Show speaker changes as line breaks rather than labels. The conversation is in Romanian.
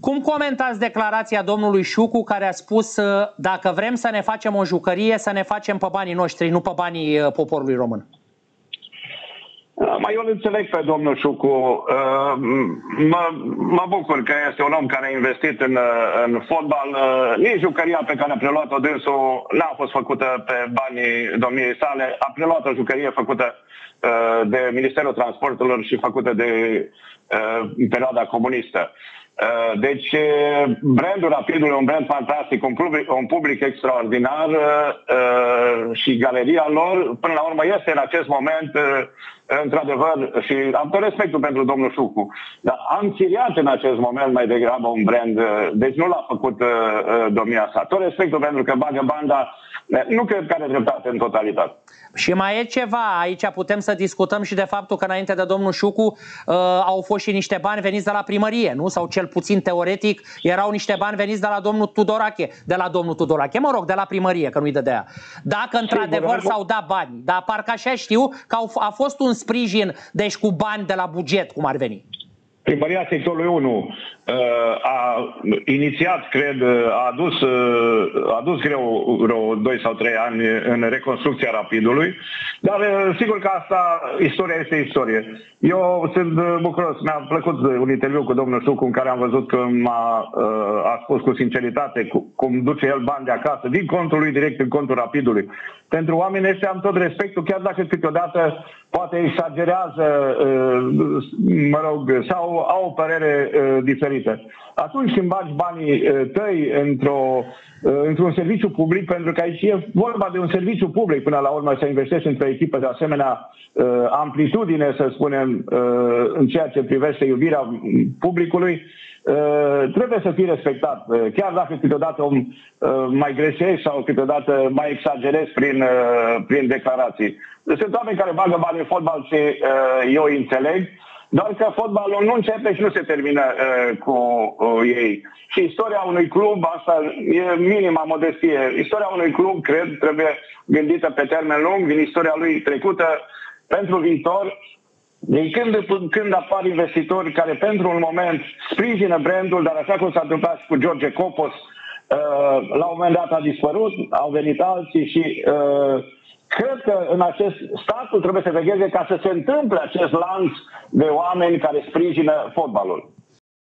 Cum comentați declarația domnului Șucu care a spus uh, dacă vrem să ne facem o jucărie, să ne facem pe banii noștri, nu pe banii uh, poporului român?
Mai eu îl înțeleg pe domnul Șucu. Uh, mă, mă bucur că este un om care a investit în, în fotbal. Nici jucăria pe care a preluat-o dânsul n-a fost făcută pe banii domniei sale. A preluat o jucărie făcută de Ministerul Transporturilor și făcută de perioada comunistă. Uh, deci, uh, brandul Rapidului e un brand fantastic, un public, un public extraordinar uh, și galeria lor, până la urmă, este în acest moment, într-adevăr, și am tot respectul pentru domnul Șucu, dar am chiriat în acest moment mai degrabă un brand, deci nu l-a făcut domnia sa. Tot respectul pentru că bagă banda nu cred că are dreptate în totalitate.
Și mai e ceva, aici putem să discutăm și de faptul că înainte de domnul Șucu uh, au fost și niște bani veniți de la primărie, nu? Sau cel puțin teoretic erau niște bani veniți de la domnul Tudorache, de la domnul Tudorache, mă rog, de la primărie, că nu-i dădea. Dacă într-adevăr s-au dat bani, dar parcă așa știu că au, a fost un sprijin, deci cu bani de la buget, cum ar veni.
Primăria sectorului 1 uh, a inițiat, cred, a adus, uh, a adus greu vreo 2 sau 3 ani în reconstrucția rapidului, dar uh, sigur că asta, istoria este istorie. Eu sunt bucuros, mi-a plăcut un interviu cu domnul Sucu în care am văzut că m-a a spus cu sinceritate cum duce el bani de acasă, din contul lui direct în contul rapidului. Pentru oamenii ăștia am tot respectul, chiar dacă câteodată poate exagerează, mă rog, sau au o părere uh, diferită. Atunci când bagi banii uh, tăi într-o, uh, într-un serviciu public, pentru că aici e vorba de un serviciu public până la urmă să investești într-o echipă de asemenea uh, amplitudine, să spunem, uh, în ceea ce privește iubirea publicului, Uh, trebuie să fii respectat. Uh, chiar dacă câteodată om, uh, mai greșești sau câteodată mai exagerezi prin, uh, prin declarații. Sunt oameni care bagă bani în fotbal și uh, eu îi înțeleg, doar că fotbalul nu începe și nu se termină uh, cu uh, ei. Și istoria unui club, asta e minima modestie, istoria unui club, cred, trebuie gândită pe termen lung, din istoria lui trecută, pentru viitor, din când în când apar investitori care pentru un moment sprijină brandul, dar așa cum s-a întâmplat și cu George Copos, uh, la un moment dat a dispărut, au venit alții și uh, cred că în acest statul trebuie să vegheze ca să se întâmple acest lanț de oameni care sprijină fotbalul.